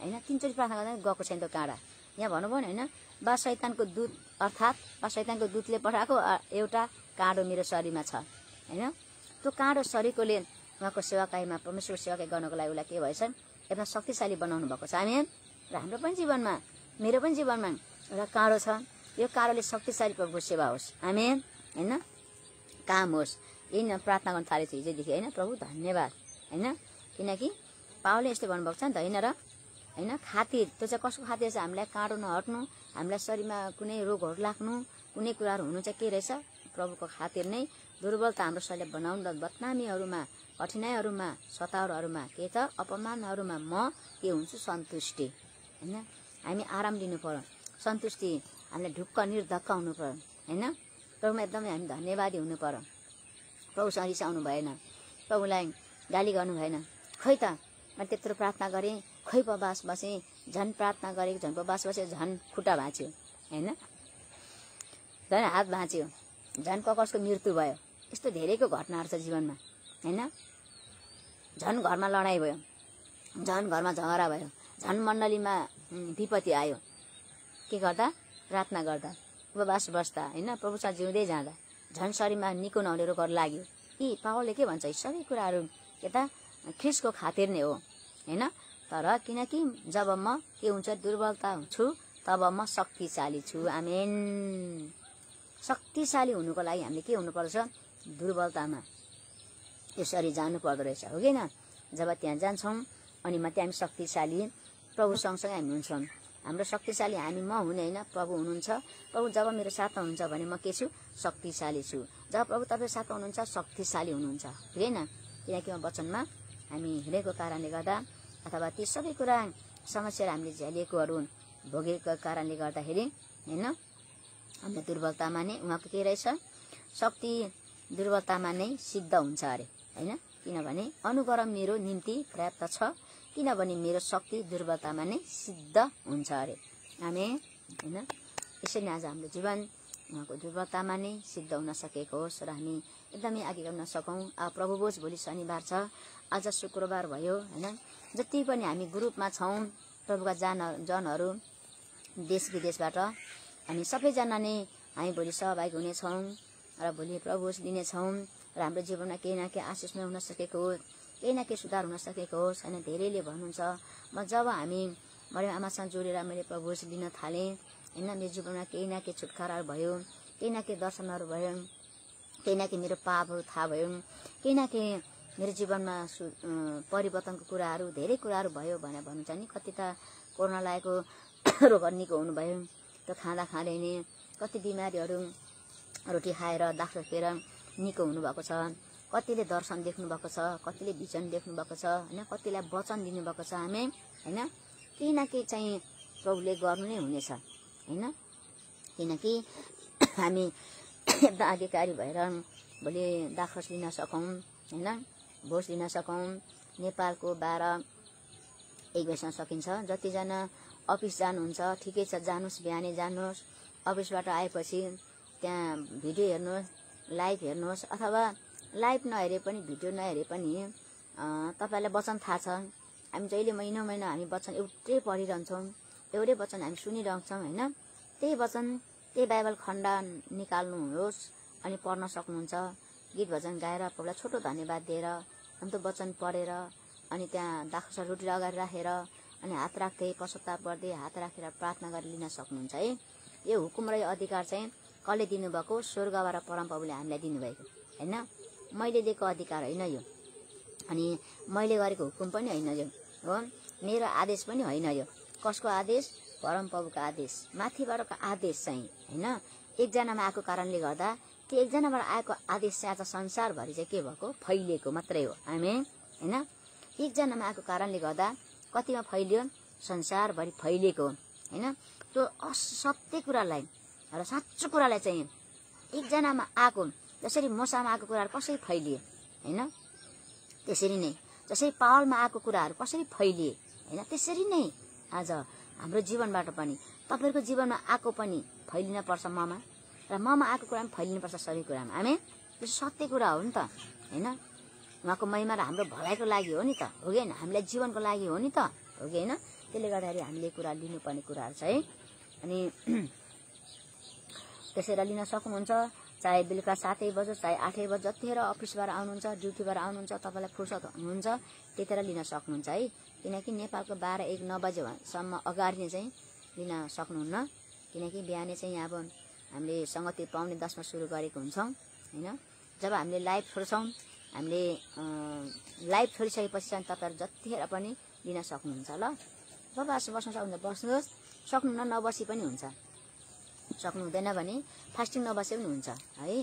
होइन तिनचोटि प्रार्थना गर्दा गएको छैन त्यो काँडा। यहाँ भन्नुभयो नि होइन बा सैतानको दुध अर्थात् बा सैतानको दुधले पठाएको एउटा काँडो मेरो शरीरमा छ। होइन त्यो काँडो शरीरकोले उहाँको सेवाकाईमा परमेश्वर सेवाकाई गर्नको लागि उसलाई के भएछ एकदम शक्तिशाली बनाउनु भएको छ। हामी र हाम्रो पनि जीवनमा मेरो पनि जीवनमा एउटा काँडो छ। यो काँडोले शक्तिशाली प्रभुको सेवा होस्। हामी होइन? काम होस्। यही न प्रार्थना गर्न थालेको छु हिजोदेखि होइन प्रभु धन्यवाद। होइन? किनकि पावले यस्तो भन्नुभएको छ नि त होइन र? होइन? खातिर त्यो चाहिँ कसको खातिर छ? हामीलाई काँडो नहट्नु हामीलाई शरीरमा कुनै रोगहरू लाग्नु कुनै कुराहरू हुनु चाहिँ के रहेछ? प्रभुको खातिर नै दुर्बलता हाम्रो शरीर बनाउनु बदनामीहरूमा कठिनाइहरूमा सतावरहरूमा के त अपमानहरूमा म के हुन्छु? सन्तुष्टि। होइन? हामी आराम लिनु पर्यो। सन्तुष्टि हामीलाई ढुक्क निर्धक्क हुनु पर्यो। होइन? प्रभुमा एकदमै हामी धन्यवादी हुनु पर्यो। प्रभुसँग रिसाउनु भएन। प्रभुलाई गाली गर्नु भएन। खै त मैले त्यत्रो प्रार्थना गरेँ खै पबास बसेँ झन् प्रार्थना गरेँ झन् पबास बसेँ झन् खुट्टा भाँच्यो होइन? झन् हात भाँच्यो झन् ककसको मृत्यु भयो। यस्तो धेरैको घटनाहरू छ जीवनमा होइन? झन् घरमा लडाइँ भयो झन् घरमा झगडा भयो झन् मण्डलीमा विपत्ति आयो। के गर्दा? प्रार्थना गर्दा। उपवास बस्दा होइन? प्रभुसँग जिउँदै जाँदा। झन् शरीरमा निको नहुने रोगहरू लाग्यो। यी पावलले के भन्छ? यी सबै कुराहरू यता ख्रिसको खातिर नै हो होइन? तर किनकि जब म के हुन्छ दुर्बलता छु तब म शक्तिशाली छु। आमेन। शक्तिशाली हुनुको लागि हामीले के हुनुपर्छ? दुर्बलतामा। यसरी जानु पर्दो रहेछ हो कि न? जब त्यहाँ जान्छौँ अनि मात्रै हामी शक्तिशाली प्रभु सँगसँगै हामी हुन्छौँ। हाम्रो शक्तिशाली हामी म हुने होइन प्रभु हुनुहुन्छ। प्रभु जब मेरो साथमा हुनुहुन्छ भने म के छु? शक्तिशाली छु। जब प्रभु तपाईँ साथमा हुनुहुन्छ शक्तिशाली हुनुहुन्छ। होइन किनकि म वचनमा हामी हिँडेको कारणले गर्दा अथवा ती सबै कुरा समस्याहरू हामीले झ्यालिएकोहरू भोगेको कारणले गर्दाखेरि होइन? हाम्रो दुर्बलतामा नै उहाँको के रहेछ? शक्ति दुर्बलतामा नै सिद्ध हुन्छ अरे होइन? किनभने अनुगरम मेरो निम्ति पर्याप्त छ। किनभने मेरो शक्ति दुर्बलतामा नै सिद्ध हुन्छ अरे। हामी होइन? यसरी आज हाम्रो जीवन उहाँको दुर्बलतामा नै सिद्ध हुन सकेको होस् र हामी एकदमै अघि गर्न सकौँ। अब प्रभु बोझ भोलि शनिबार छ। आज शुक्रबार भयो होइन? जति पनि हामी ग्रुपमा छौँ प्रभुका जान जनहरू देश विदेशबाट हामी सबैजना नै हामी भोलि सहभागी हुनेछौँ र भोलि प्रभु लिनेछौँ र हाम्रो जीवनमा केही न केही आशिषमय हुन सकेको केही न केही सुधार हुन सकेको होस् होइन? धेरैले भन्नुहुन्छ म जब हामी मैले आमासँग जोडेर मैले प्रभु लिन थालेँ होइन? मेरो जीवनमा केही न केही छुटकाराहरू भयो केही न केही दर्शनहरू भयो केही न केही मेरो पापहरू थाहा भयो केही न केही मेरो जीवनमा सु परिवर्तनको कुराहरू धेरै कुराहरू भयो भनेर भन्नुहुन्छ नि। कति त कोरोना लागेको [COUGHS] रोग निको हुनुभयो त्यो खाँदा खाँदै नै कति बिमारीहरू रोटी खाएर डाक्टर फेर निको हुनुभएको छ। कतिले दर्शन देख्नुभएको छ कतिले भिजन देख्नुभएको छ होइन? कतिलाई वचन दिनुभएको छ हामी होइन? केही न केही चाहिँ प्रभुले गर्नु नै हुनेछ होइन? किनकि [CLEARS THROAT] हामी एकदम [CLEARS THROAT] अधिकारी भएर भोलि दाखरस लिन सकौँ होइन? भोज लिन सकौँ नेपालको बाह्र एक बजीसम्म सकिन्छ। जतिजना अफिस जानुहुन्छ ठिकै छ जानुहोस् बिहानै जानुहोस्। अफिसबाट आएपछि त्यहाँ भिडियो हेर्नुहोस् लाइभ हेर्नुहोस् अथवा लाइभ नहेरे पनि भिडियो नहेरे पनि तपाईँलाई वचन थाहा छ। हामी जहिले महिना महिना हामी वचन एउटै पढिरहन्छौँ एउटै वचन हामी सुनिरहन्छौँ होइन? त्यही वचन त्यही बाइबल खण्ड निकाल्नुहोस् अनि पढ्न सक्नुहुन्छ। गीत भजन गाएर प्रभुलाई छोटो धन्यवाद दिएर अन्त वचन पढेर अनि त्यहाँ दाखसा रोटी अगाडि राखेर अनि हात राख्दै पश्चाताप गर्दै हात राखेर प्रार्थना गरेर लिन सक्नुहुन्छ है? यो हुकुम र यो अधिकार चाहिँ कसले दिनुभएको? स्वर्गबाट परमप्रभुले हामीलाई दिनुभएको होइन? मैले दिएको अधिकार होइन यो। अनि मैले गरेको हुकुम पनि होइन यो। हो? मेरो आदेश पनि होइन यो। कसको आदेश? परमप्रभुको आदेश। माथिबाटको आदेश चाहिँ होइन? एकजनामा आएको कारणले गर्दा त्यो एकजनाबाट आएको आदेश चाहिँ आज संसारभरि चाहिँ के भएको? फैलिएको मात्रै हो। हामी होइन? एकजनामा आएको कारणले गर्दा कतिमा फैलियो? संसारभरि फैलिएको। होइन? त्यो असत्य कुरालाई र साँचो कुरालाई चाहिँ एकजनामा आएको जसरी मसामा आएको कुराहरू कसरी फैलिए होइन? त्यसरी नै जसरी पावलमा आएको कुराहरू कसरी फैलिए होइन? त्यसरी नै आज हाम्रो जीवनबाट पनि तपाईँहरूको जीवनमा आएको पनि फैलिन पर्छ ममा र ममा आएको कुरा पनि फैलिनुपर्छ सबै कुरामा। हामी त्यो सत्य कुरा हो नि त होइन? उहाँको महिमा र हाम्रो भलाइको लागि हो नि त हो कि होइन? हामीलाई जीवनको लागि हो नि त हो कि होइन? त्यसले गर्दाखेरि हामीले कुरा लिनुपर्ने कुराहरू छ है। अनि [CLEARS THROAT] त्यसरी लिन सक्नुहुन्छ। चाहे बेलुका सातै बजोस् चाहे आठै बजी जतिखेर अफिसबाट आउनुहुन्छ ड्युटीबाट आउनुहुन्छ तपाईँलाई फुर्सद हुनुहुन्छ त्यतिखेर लिन सक्नुहुन्छ है। किनकि नेपालको बाह्र एक नौ बजेसम्म अगाडि नै चाहिँ लिन सक्नुहुन्न। किनकि बिहानै चाहिँ अब हामीले सङ्गति पाउने दसमा सुरु गरेको हुन्छौँ होइन? जब हामीले लाइभ छोड्छौँ हामीले लाइभ छोडिसकेपछि चाहिँ तपाईँहरू जतिखेर पनि लिन सक्नुहुन्छ ल। बस बस्नु सक्नुहुन्छ बस्नुहोस्। सक्नुहुन्न नबसी पनि हुन्छ। सक्नु हुँदैन भने फास्टिङ नबसे पनि हुन्छ है?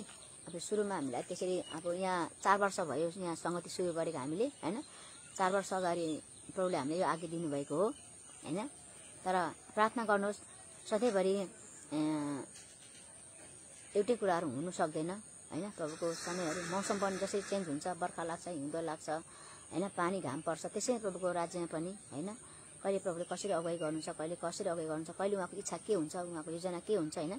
अब सुरुमा हामीलाई त्यसरी अब यहाँ चार वर्ष भयो यहाँ सङ्गति सुरु गरेको हामीले होइन? चार वर्ष अगाडि प्रभुले हामीले यो आगे दिनुभएको हो होइन? तर प्रार्थना गर्नुहोस् सधैँभरि एउटै कुराहरू हुनु सक्दैन होइन? प्रभुको समयहरू मौसम पनि जसरी चेन्ज हुन्छ बर्खा लाग्छ हिउँदो लाग्छ होइन? पानी घाम पर्छ त्यसै प्रभुको राज्यमा पनि होइन? कहिले प्रभुले कसरी अगुवाई गर्नुहुन्छ कहिले कसरी अगुवाई गर्नुहुन्छ कहिले उहाँको इच्छा के हुन्छ उहाँको योजना के हुन्छ होइन?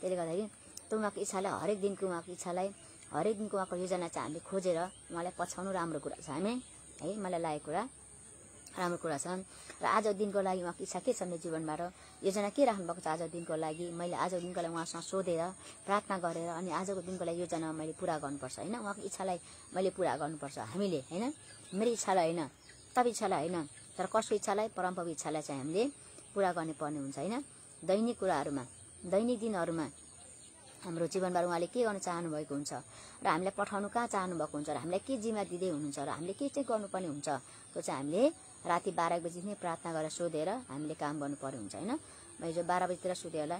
त्यसले गर्दाखेरि त्यो उहाँको इच्छालाई हरेक दिनको उहाँको इच्छालाई हरेक दिनको उहाँको योजना चाहिँ हामीले खोजेर उहाँलाई पछाउनु राम्रो कुरा छ हामी है मलाई लागेको कुरा राम्रो कुरा छ। र आज दिनको लागि उहाँको इच्छा के छ मेरो जीवनबाट योजना के राख्नुभएको छ आज दिनको लागि? मैले आज दिनको लागि उहाँसँग सोधेर प्रार्थना गरेर अनि आजको दिनको लागि योजना मैले पुरा गर्नुपर्छ होइन? उहाँको इच्छालाई मैले पुरा गर्नुपर्छ हामीले होइन? मेरो इच्छालाई होइन तपाईँ इच्छालाई होइन। तर कसको इच्छालाई परम्परा इच्छालाई चाहिँ हामीले पुरा गर्नुपर्ने हुन्छ होइन? दैनिक कुराहरूमा दैनिक दिनहरूमा हाम्रो जीवनबाट उहाँले के गर्न चाहनुभएको हुन्छ र हामीलाई पठाउनु कहाँ चाहनुभएको हुन्छ र हामीलाई के जिम्मा दिँदै हुनुहुन्छ र हामीले के चाहिँ गर्नुपर्ने हुन्छ त्यो चाहिँ हामीले राति बाह्र बजी नै प्रार्थना गरेर सोधेर हामीले काम गर्नु पर्ने हुन्छ होइन? म हिजो बाह्र बजीतिर सुतेँ होला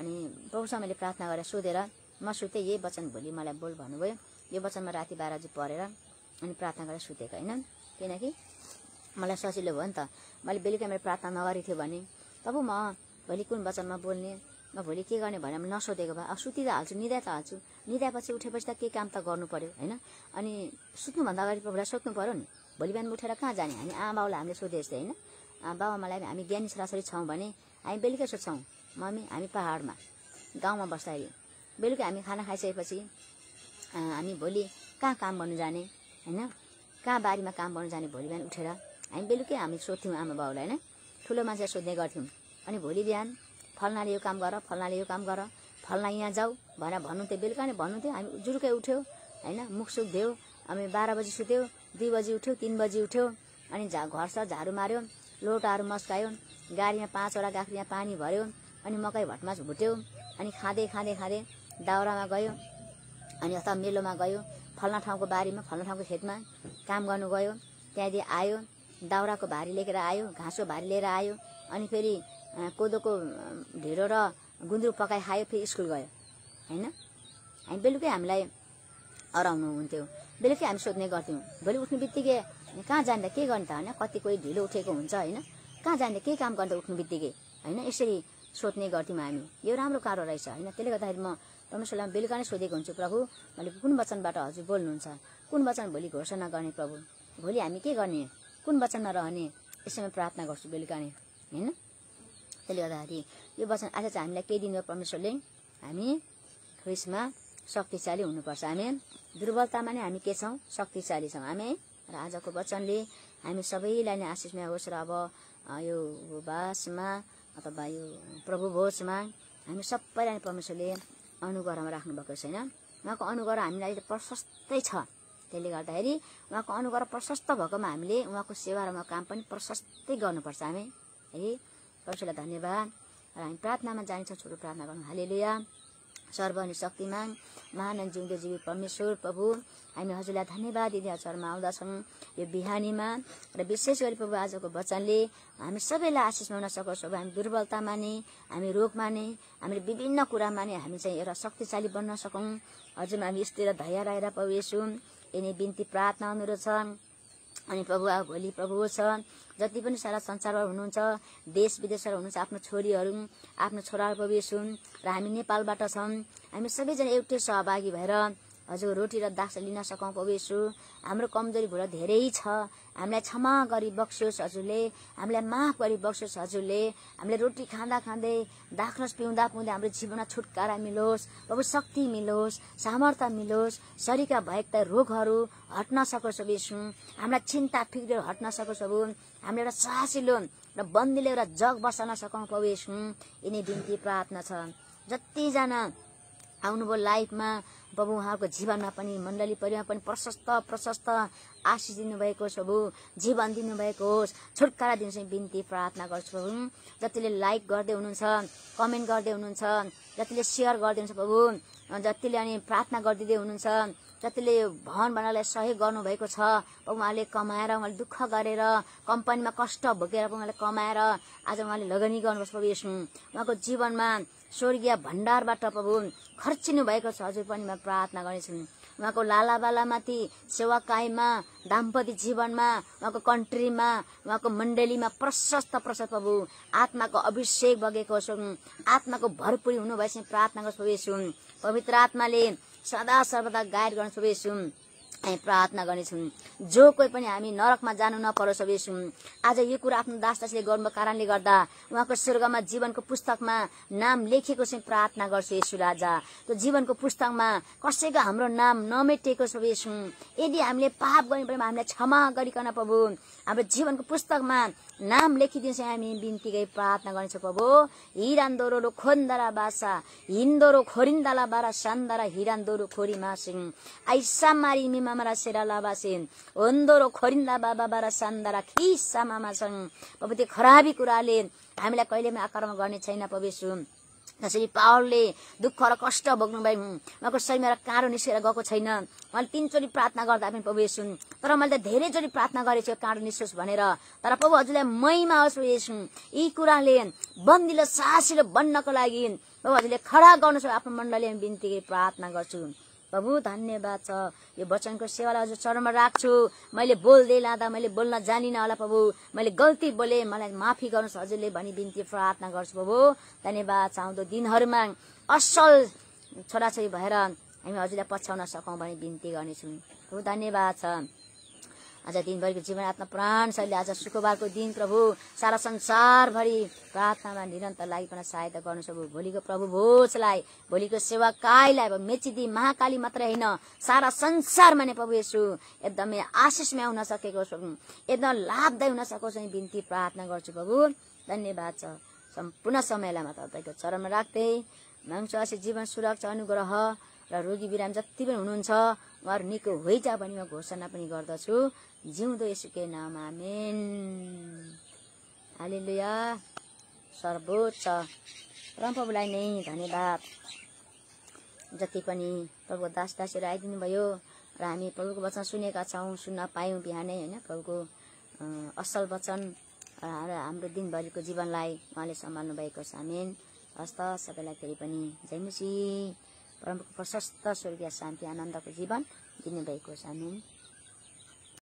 अनि प्रभुसँग मैले प्रार्थना गरेर सोधेर म सुतेँ यही वचन भोलि मलाई बोल भन्नुभयो। यो वचनमा राति बाह्र बजी पढेर अनि प्रार्थना गरेर सुतेको होइन? किनकि मलाई सजिलो भयो नि त। मैले बेलुका मेरो प्रार्थना नगरेको थियो भने तब म भोलि कुन वचनमा बोल्ने म भोलि के गर्ने भनेर मैले नसोधेको भए अब सुति त हाल्छु निदा त हाल्छु निदापछि उठेपछि त केही काम त गर्नु पर्यो होइन? अनि सुत्नुभन्दा अगाडि प्रभुलाई सोध्नु पर्यो नि भोलि बिहान उठेर कहाँ जाने? हामी आमा हामीले सोधे जस्तै होइन? बाबा मलाई हामी ज्ञानी छोराछोरी छौँ भने हामी बेलुकै सोध्छौँ मम्मी हामी पाहाडमा गाउँमा बस्दाखेरि। बेलुका हामी खाना खाइसकेपछि हामी भोलि कहाँ काम गर्नु जाने होइन? कहाँ बारीमा काम गर्नु जाने भोलि बिहान उठेर हामी बेलुकै हामी सोध्थ्यौँ आमा बाउलाई होइन? ठुलो मान्छे सोध्ने गर्थ्यौँ। अनि भोलि बिहान फल्नाले यो काम गर फल्नाले यो काम गर फल्ना यहाँ जाऊ भनेर भन्नु थियो। बेलुका नै भन्नुहुन्थ्यो हामी जुरुकै उठ्यो होइन? मुख सुख दियो हामी बाह्र बजी सुत्यो दुई बजी उठ्यो तिन बजी उठ्यो। अनि झा घर सर झाडु माऱ्यो लोटाहरू मस्कायो गाडीमा पाँचवटा गाख्रीमा पानी भर्यो अनि मकै भटमास भुट्यो अनि खाँदै खाँदै खाँदै दाउरामा गयो अनि अथवा मेलोमा गयो फल्ना ठाउँको बारीमा फल्ना ठाउँको खेतमा काम गर्नु गयो। त्यहाँदेखि आयो दाउराको भारी लिएर आयो घाँसको भारी लिएर आयो अनि फेरि कोदोको ढिँडो र गुन्द्रुक पकाइ खायो फेरि स्कुल गयो। होइन? हामी बेलुकै हामीलाई हराउनु हुन्थ्यो। बेलुकै हामी सोध्ने गर्थ्यौँ भोलि उठ्ने बित्तिकै कहाँ जाँदा के गर्ने त होइन? कति कोही ढिलो उठेको हुन्छ होइन? कहाँ जाँदा के काम गर्दा उठ्नु बित्तिकै? होइन? यसरी सोध्ने गर्थ्यौँ हामी। यो राम्रो कारो रहेछ होइन? त्यसले गर्दाखेरि म परमेश्वरलाई बेलुका नै सोधेको हुन्छु प्रभु मैले कुन वचनबाट हजुर बोल्नुहुन्छ? कुन वचन भोलि घोषणा गर्ने प्रभु? भोलि हामी के गर्ने? कुन वचनमा रहने? यसैमा प्रार्थना गर्छु बेलुका नै होइन? त्यसले गर्दाखेरि यो वचन आज चाहिँ हामीलाई केही दिनुभयो परमेश्वरले? हामी ख्रिसमा शक्तिशाली हुनुपर्छ। हामी दुर्बलतामा नै हामी के छौँ? शक्तिशाली छौँ। हामी र आजको वचनले हामी सबैलाई नै आशिषमा होस् र अब यो बासमा अथवा यो प्रभु भोजमा हामी सबैलाई परमेश्वरले अनुग्रहमा राख्नुभएको छैन उहाँको अनुग्रह हामीलाई प्रशस्तै छ। त्यसले गर्दाखेरि उहाँको अनुग्रह प्रशस्त भएकोमा हामीले उहाँको सेवा र उहाँको काम पनि प्रशस्तै गर्नुपर्छ। हामी है परमेश्वरलाई धन्यवाद र हामी प्रार्थनामा जानेछौँ छोटो प्रार्थना गर्नु हालेलुया। सर्व अनि शक्तिमान महान जिउँदो जीवी परमेश्वर प्रभु हामी हजुरलाई धन्यवाद दिँदै हजुरमा आउँदछौँ यो बिहानीमा र विशेष गरी प्रभु आजको वचनले हामी सबैलाई आशिषमा हुन सकोस्। हामी दुर्बलतामा नै हामी रोगमा नै हामीले विभिन्न कुरामा नै हामी चाहिँ एउटा शक्तिशाली बन्न सकौँ। हजुरमा हामी स्थिर धैर्य रहेर प्रभु यिनी बिन्ती प्रार्थना अनुरोध छ अनि प्रभु अब भोलि प्रभु छ जति पनि सारा संसारमा हुनुहुन्छ देश विदेशबाट हुनुहुन्छ आफ्नो छोरीहरू आफ्नो छोराहरू प्रभु हुन् र हामी नेपालबाट छौँ। हामी सबैजना एउटै सहभागी भएर हजुर रोटी र दास लिन सकौँ यसु हाम्रो कमजोरी भुल धेरै छ। हामीलाई क्षमा गरी बक्सियोस् हजुरले। हामीलाई माफ गरी बक्सियोस् हजुरले। हामीले रोटी खाँदा खाँदै दाखरस पिउँदा पिउँदा हाम्रो जीवनमा छुटकारा मिलोस् प्रभु शक्ति मिलोस् सामर्थ्य मिलोस्। शरीरका भएका रोगहरू हट्न सकोस् यीशु हामीलाई चिन्ता फिक्र हट्न सकोस् प्रभु हामीले एउटा साहसिलो र बन्दीले एउटा जग बसाल्न सकौँ यीशु यिनी बिन्ती प्रार्थना छ। जतिजना आउनुभयो लाइफमा प्रभु उहाँको जीवनमा पनि मण्डली परिवारमा पनि प्रशस्त प्रशस्त आशिष दिनुभएको छ प्रभु जीवन दिनुभएको होस्। छुटकारा दिनु चाहिँ बिन्ती प्रार्थना गर्छु प्रभु जतिले लाइक गर्दै हुनुहुन्छ कमेन्ट गर्दै हुनुहुन्छ जतिले सेयर गर्दै हुनुहुन्छ प्रभु जतिले अनि प्रार्थना गरिदिँदै हुनुहुन्छ जतिले भवन बनाउनलाई सहयोग गर्नुभएको छ उहाँले कमाएर उहाँले दुःख गरेर कम्पनीमा कष्ट भोगेर उहाँले कमाएर आज उहाँले लगनी गर्नुहोस् प्रभु यस उहाँको जीवनमा स्वर्गीय भण्डारबाट प्रभु खर्चिनु भएको छ हजुर पनि म प्रार्थना गर्नेछु। उहाँको लालाबालामाथि सेवाकाईमा दाम्पत्य जीवनमा उहाँको कन्ट्रीमा उहाँको मण्डलीमा प्रशस्त प्रशस्त प्रभु। आत्माको अभिषेक बगेको छु। आत्माको भरपुरी हुनुभएपछि प्रार्थना गर्छु पवित्र आत्माले सदा सर्वदा गाइड गर्न सबैछौँ हामी प्रार्थना गर्नेछौँ। जो कोही पनि हामी नरकमा जानु नपरोस् सबैछौँ आज यो कुरा आफ्नो दास दासले गर्नुको कारणले गर्दा उहाँको स्वर्गमा जीवनको पुस्तकमा नाम लेखेको चाहिँ प्रार्थना गर्छु यसु राजा। त्यो जीवनको पुस्तकमा कसैको हाम्रो नाम नमेटिएको सबैछौँ यदि हामीले पाप गर्ने पऱ्यो हामीलाई क्षमा गरिकन प्रभु। हाम्रो जीवनको पुस्तकमा नाम लेखिदिन्छ हामी बिन्ती गई प्रार्थना गर्नेछौँ प्रभु। हिरान्दोरो खोन्दरा बासा हिन्दोरो खोरिन्दाला बारा सान्दारा हिरान्दोरो खोरी मासिङ। आइसा मारी मिमारा सेरा लाबासिन होन्दोरो खोरिन्दा बाबा बारा सान्दारा खिसा मामासँग प्रभु त्यो खराबी कुराले हामीलाई कहिले पनि आक्रमण गर्ने छैन प्रभु जसरी पावलले दुःख र कष्ट भोग्नुभयो हुँ। उहाँको शरीरमा र काँडो निस्केर गएको छैन। उहाँले तिनचोटि प्रार्थना गर्दा पनि प्रभु येसु तर मैले त धेरैचोटि प्रार्थना गरेको छु काँडो निस्कोस् भनेर। तर प्रभु हजुरलाई महिमा होस् प्रभु येसु यी कुराले बन्दिलो सासिलो बन्नको लागि प्रभु हजुरले खडा गर्नुहोस् आफ्नो मण्डली बिन्ती प्रार्थना गर्छु। प्रभु धन्यवाद छ। यो वचनको सेवालाई हजुर चरणमा राख्छु। मैले बोल्दै लाँदा मैले बोल्न जानिनँ होला प्रभु। मैले गल्ती बोले मलाई माफी गर्नुहोस् हजुरले भनी बिन्ती प्रार्थना गर्छु प्रभु। धन्यवाद छ आउँदो दिनहरूमा असल छोराछोरी भएर हामी हजुरलाई पछ्याउन सकौँ भनी बिन्ती गर्नेछौँ। प्रभु धन्यवाद छ। आज दिनभरिको जीवन आत्मा प्राण शैली आज शुक्रबारको दिन प्रभु। सारा संसारभरि प्रार्थनामा निरन्तर लागिकन सहायता गर्नु प्रभु भोलिको प्रभु भोजलाई भोलिको सेवाकाईलाई अब मेचिदी महाकाली मात्रै होइन सारा संसारमा नै प्रभु यसो एकदमै आशिषमय हुन सकेको एकदम लाभदायी हुन सकोस् अनि बिन्ती प्रार्थना गर्छु प्रभु। धन्यवाद छ। सम्पूर्ण समयलाई म तपाईँको चरणमा राख्दै। माग्छु असी जीवन सुरक्षा अनुग्रह र रोगी बिराम जति पनि हुनुहुन्छ उहाँहरू निको होइजा भनी म घोषणा पनि गर्दछु। जिउँदो यसुकै नाम आमेन। हालेलुया। सर्वोच्च। परमप्रभुलाई नै धन्यवाद। जति पनि प्रभुको दास दासीहरू आइदिनु भयो र हामी प्रभुको वचन सुनेका छौँ सुन्न पायौँ बिहानै होइन? प्रभुको असल वचन र हाम्रो दिनभरिको जीवनलाई उहाँले सम्हाल्नु भएको छ। आमेन। हस्त सबैलाई फेरि पनि जयमुसी परमको प्रशस्त स्वर्गीय शान्ति आनन्दको जीवन दिनुभएको छ। आमेन।